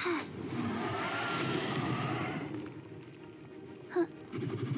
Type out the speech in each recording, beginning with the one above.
看。哼。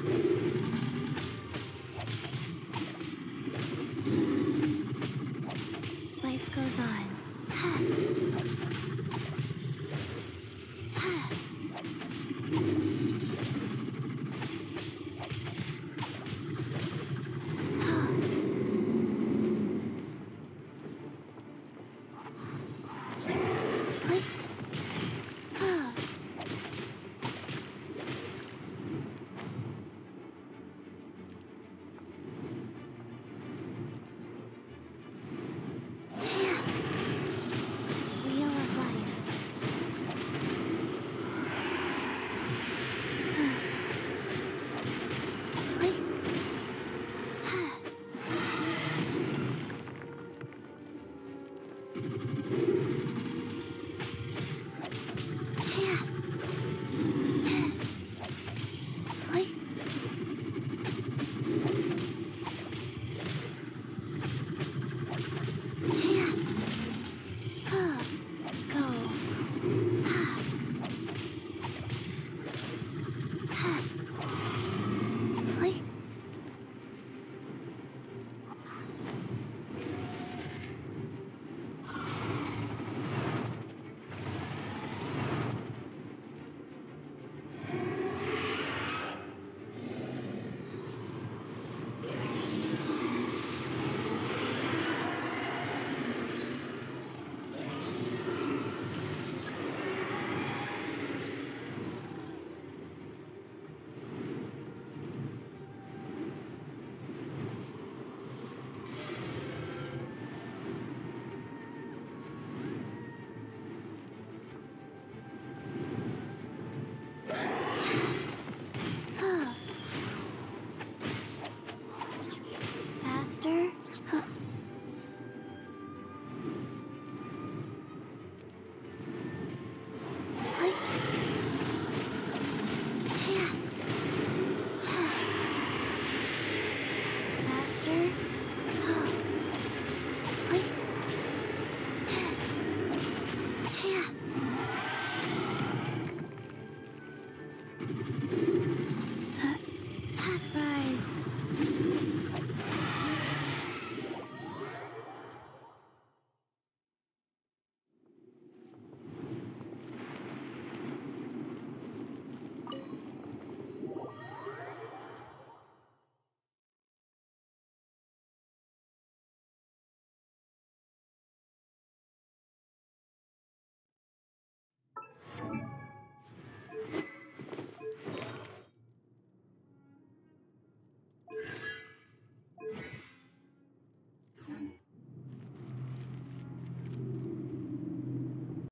Thank you.